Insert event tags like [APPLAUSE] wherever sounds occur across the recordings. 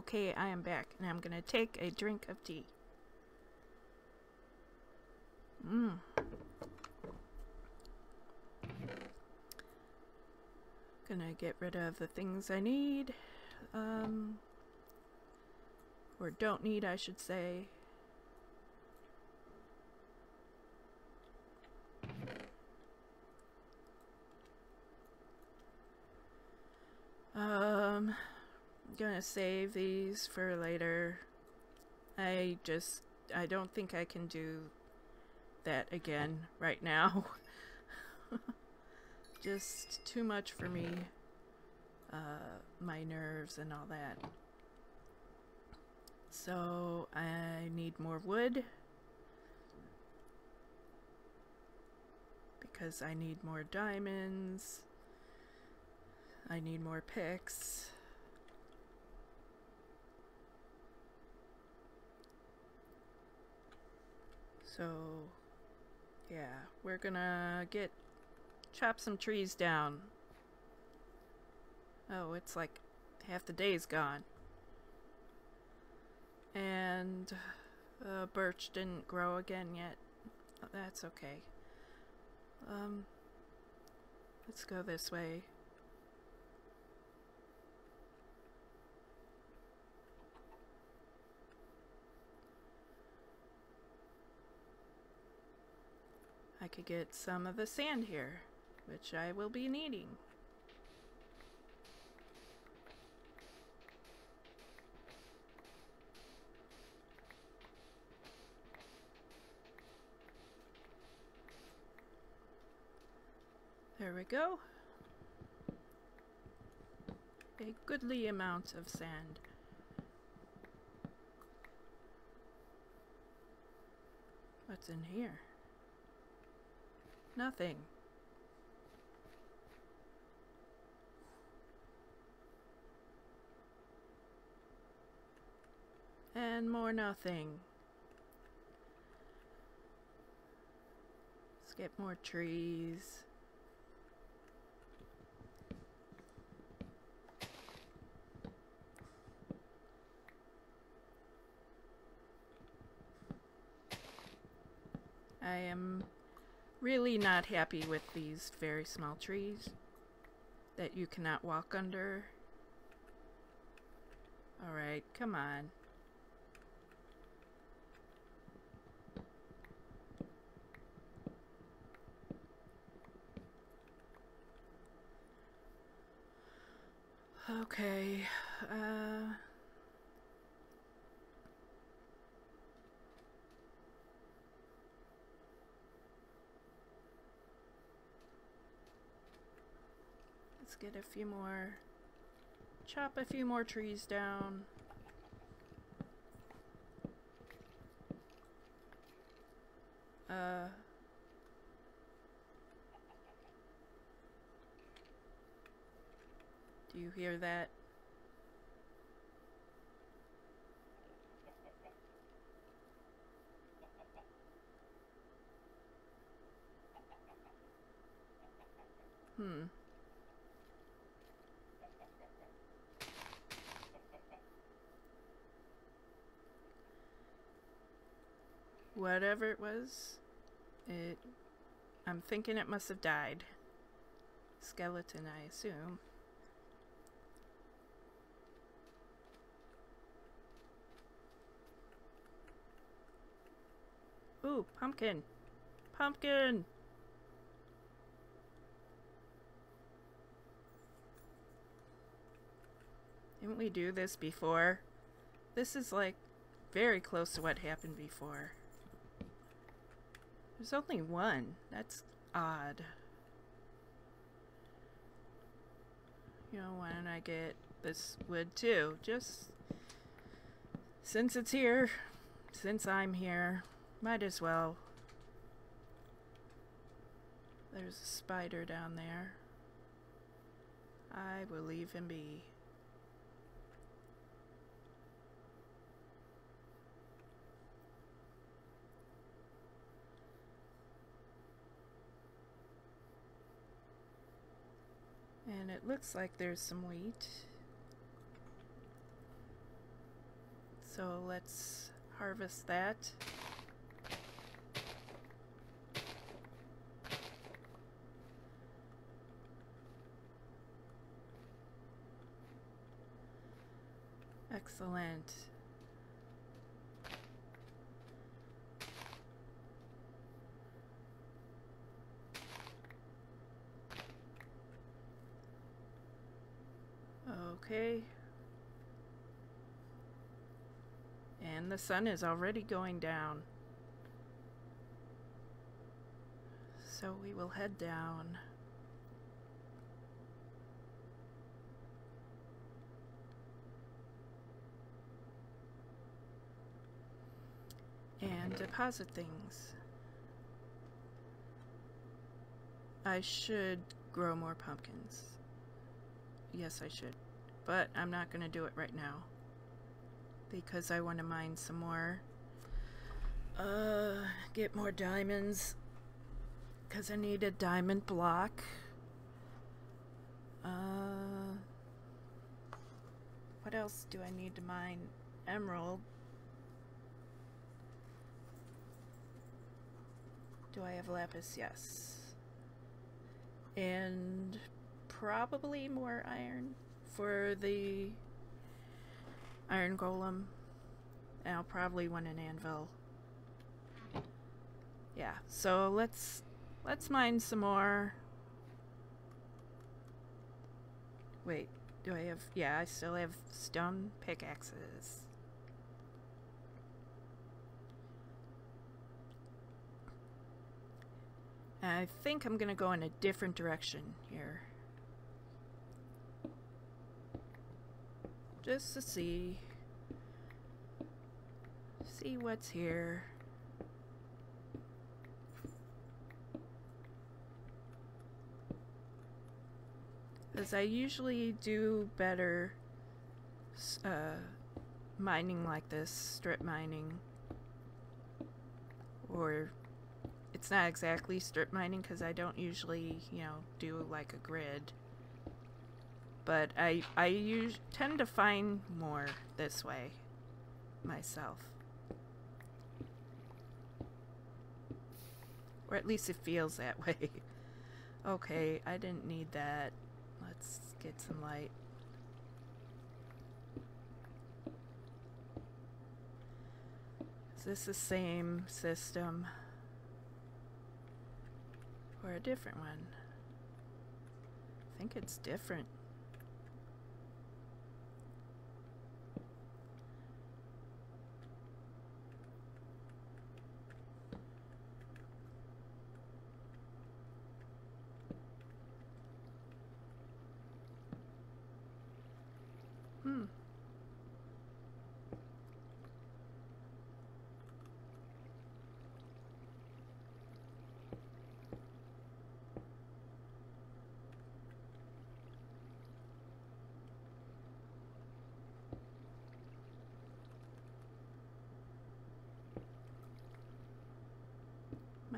Okay, I am back, and I'm gonna take a drink of tea. Mmm. Gonna get rid of the things I need. Um, or don't need, I should say. Um, gonna save these for later. I just, I don't think I can do that again right now. [LAUGHS] just too much for me. Uh, my nerves and all that. So I need more wood. Because I need more diamonds. I need more picks. So, yeah, we're gonna get chop some trees down. Oh, it's like half the day's gone. And uh, birch didn't grow again yet. That's okay. Um, let's go this way. I could get some of the sand here, which I will be needing. There we go. A goodly amount of sand. What's in here? Nothing. And more nothing. Let's get more trees. I am really not happy with these very small trees that you cannot walk under. Alright, come on. Okay, uh... Let's get a few more, chop a few more trees down. Uh, do you hear that? Whatever it was, it... I'm thinking it must have died. Skeleton, I assume. Ooh, pumpkin! Pumpkin! Didn't we do this before? This is like very close to what happened before. There's only one. That's odd. You know, why don't I get this wood too? Just since it's here, since I'm here, might as well. There's a spider down there. I will leave him be. And it looks like there's some wheat. So let's harvest that. Excellent. Okay. And the sun is already going down. So we will head down. And deposit things. I should grow more pumpkins. Yes, I should. But I'm not going to do it right now. Because I want to mine some more. Uh, get more diamonds. Because I need a diamond block. Uh, what else do I need to mine? Emerald. Do I have lapis? Yes. And probably more iron for the iron golem. And I'll probably want an anvil. Yeah, so let's let's mine some more. Wait, do I have yeah, I still have stone pickaxes. I think I'm gonna go in a different direction here. Just to see. See what's here. As I usually do better uh, mining like this, strip mining, or it's not exactly strip mining because I don't usually, you know, do like a grid. But I I use, tend to find more this way myself. Or at least it feels that [LAUGHS] way. okay, I didn't need that. Let's get some light. Is this the same system? Or a different one? I think it's different.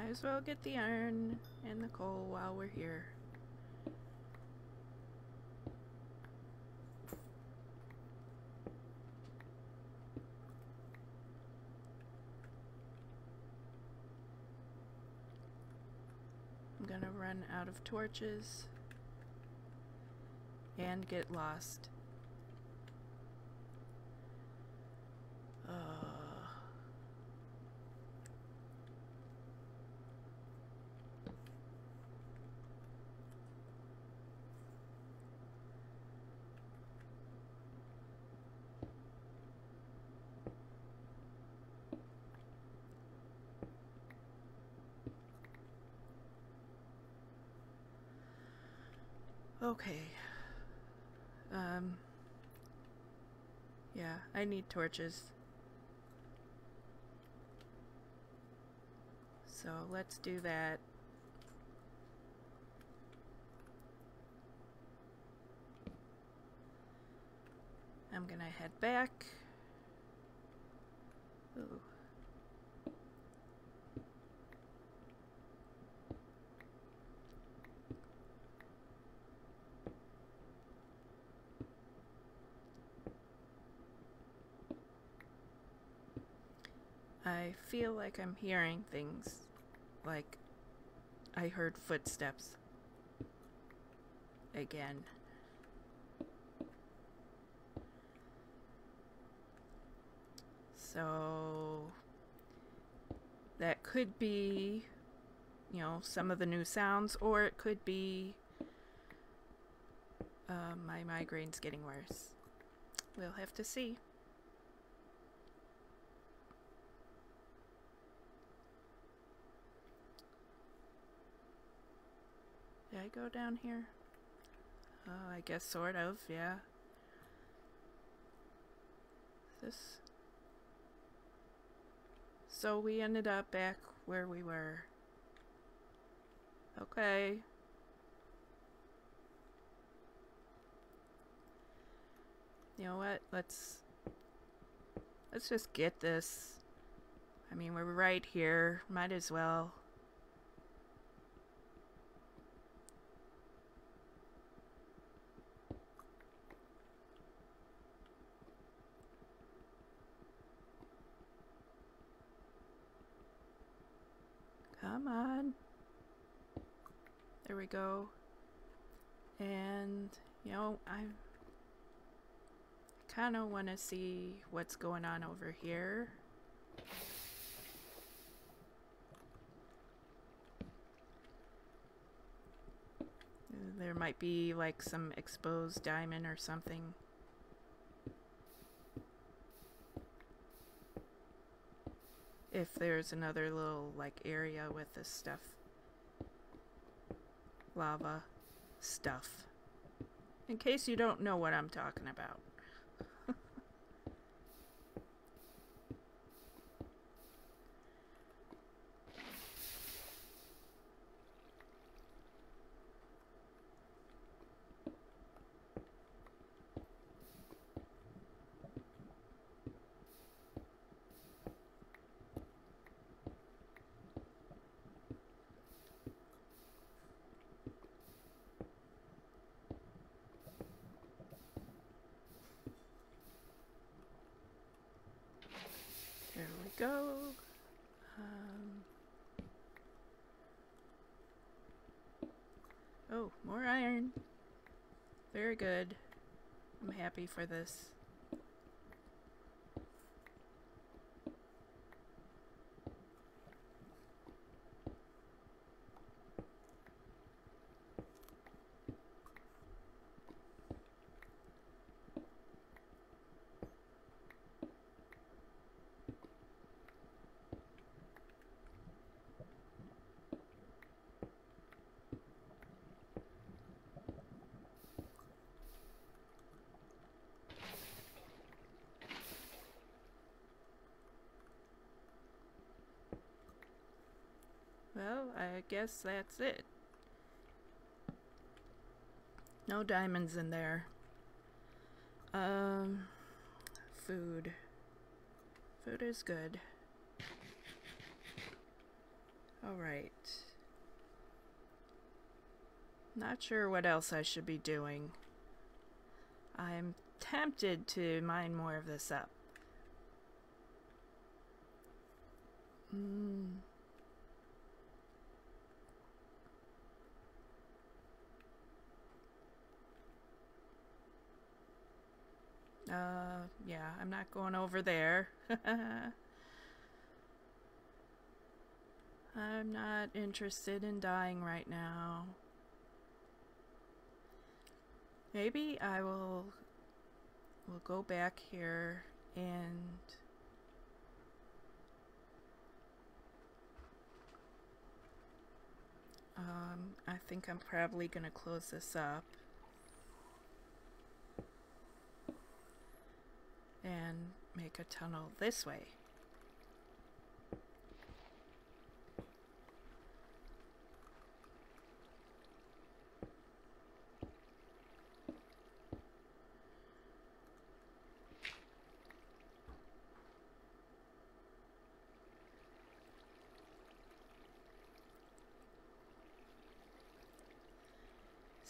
Might as well get the iron and the coal while we're here. I'm gonna run out of torches and get lost. Uh, okay. Um. Yeah, I need torches. So let's do that. I'm gonna head back. Ooh. I feel like I'm hearing things. Like I heard footsteps. Again. So that could be, you know, some of the new sounds, or it could be uh, my migraine's getting worse. We'll have to see. I go down here? Oh, I guess sort of, yeah. This. So we ended up back where we were. Okay. You know what? Let's let's just get this. I mean, we're right here. Might as well. Come on. There we go. And, you know, I kind of want to see what's going on over here. There might be like some exposed diamond or something. If there's another little like area with this stuff. Lava stuff. In case you don't know what I'm talking about. Go. Um, oh, more iron. Very good. I'm happy for this. Well, I guess that's it. No diamonds in there. Um, food. Food is good. Alright. Not sure what else I should be doing. I'm tempted to mine more of this up. Hmm. Uh, yeah, I'm not going over there. [LAUGHS] I'm not interested in dying right now. Maybe I will will go back here and um, I think I'm probably going to close this up. And make a tunnel this way.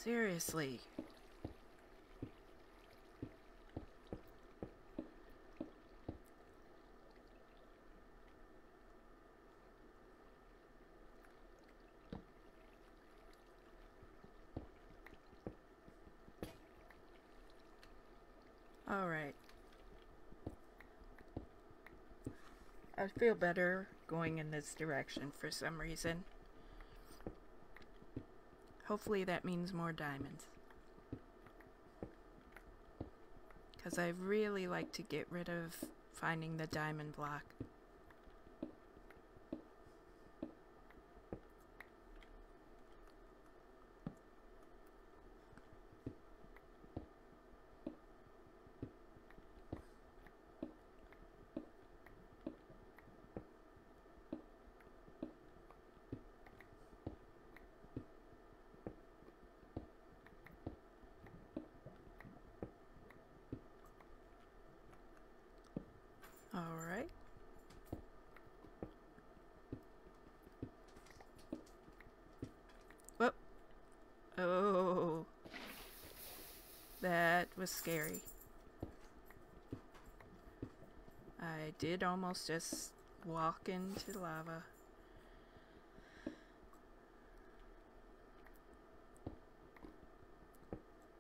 Seriously, Alright. I feel better going in this direction for some reason. Hopefully that means more diamonds. Because I really like to get rid of finding the diamond block. Alright. Whoop. Oh. That was scary. I did almost just walk into lava.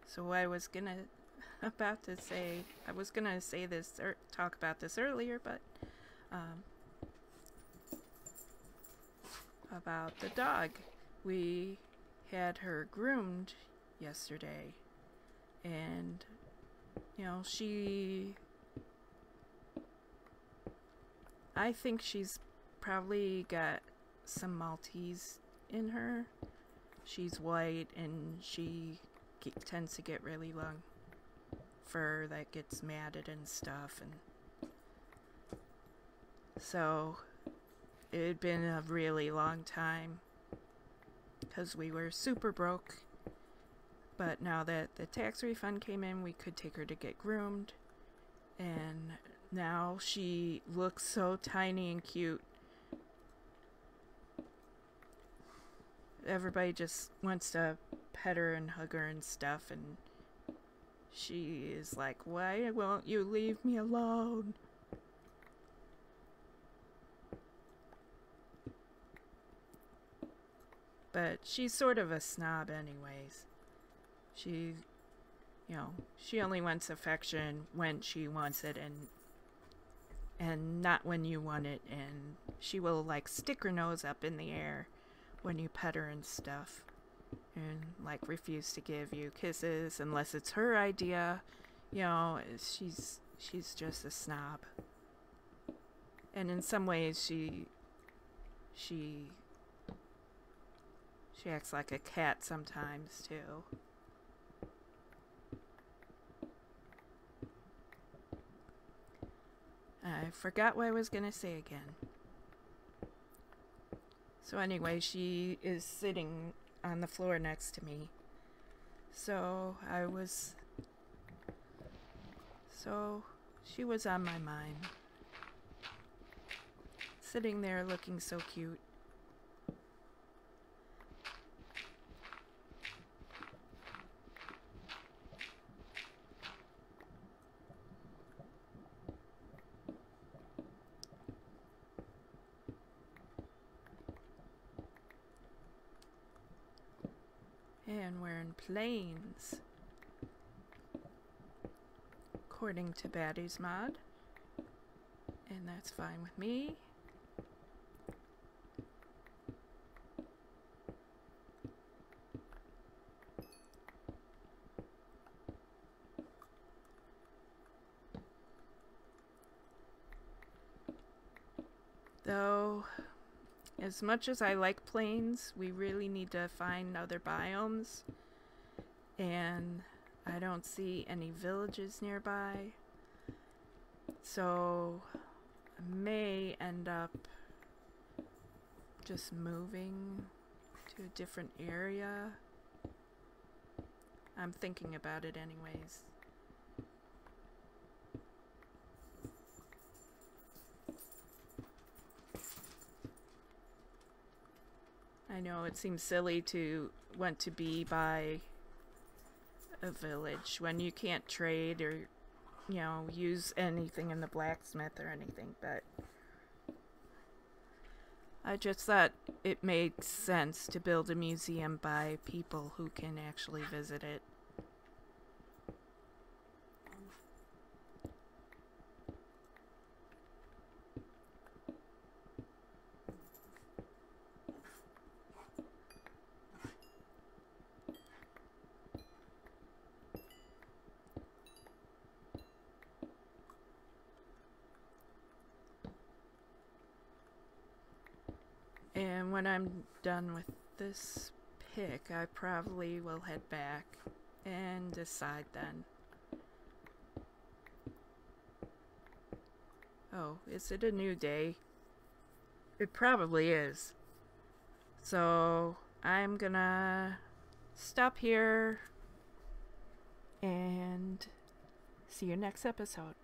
So I was gonna [LAUGHS] about to say I was gonna say this or talk about this earlier, but um, about the dog. We had her groomed yesterday, and you know she. I think she's probably got some Maltese in her. She's white and she tends to get really long fur that gets matted and stuff and so it had been a really long time because we were super broke but now that the tax refund came in we could take her to get groomed and now she looks so tiny and cute everybody just wants to pet her and hug her and stuff and she is like, Why won't you leave me alone? But she's sort of a snob, anyways. She, you know, she only wants affection when she wants it and and not when you want it and she will like stick her nose up in the air when you pet her and stuff and like refuse to give you kisses unless it's her idea. You know, she's she's just a snob. And in some ways she she she acts like a cat sometimes too. I forgot what I was going to say again. So anyway, she is sitting on the floor next to me. So I was. So she was on my mind. Sitting there looking so cute. And plains. According to Batty's mod. And that's fine with me. Though as much as I like plains, we really need to find other biomes. And I don't see any villages nearby. So I may end up just moving to a different area. I'm thinking about it anyways. I know it seems silly to want to be by a village when you can't trade or, you know, use anything in the blacksmith or anything, but I just thought it made sense to build a museum by people who can actually visit it. And when I'm done with this pick, I probably will head back and decide then. Oh, is it a new day? It probably is. So I'm gonna stop here and see you next episode.